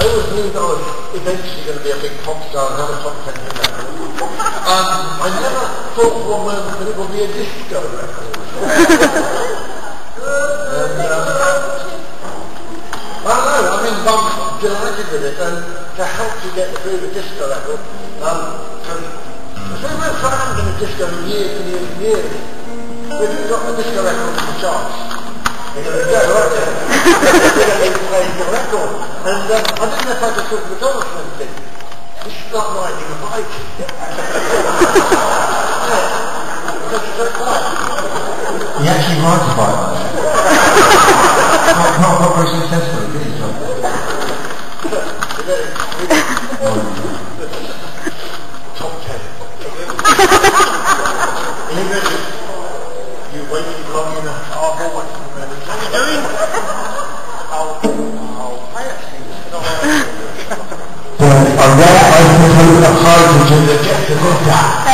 I always knew that I was eventually going to be a big pop star and have a top ten hit record. Um, I never thought for one moment that it would be a disco record. and, uh, I don't know, I mean, I'm delighted with it, and to help you get through the disco record, um, because we been around in the disco for years and years and years. We've got the disco record on the charts. You're going to you? You're going to play the record. And um, I didn't know if I could talk to the Thomas and everything. You start riding a bike. He actually rides a bike not, not, not very successfully, did he, John? Top ten. You waited long enough, I'll go wait for a are you doing? الله عز وجل خارج الجنة تحت المتعة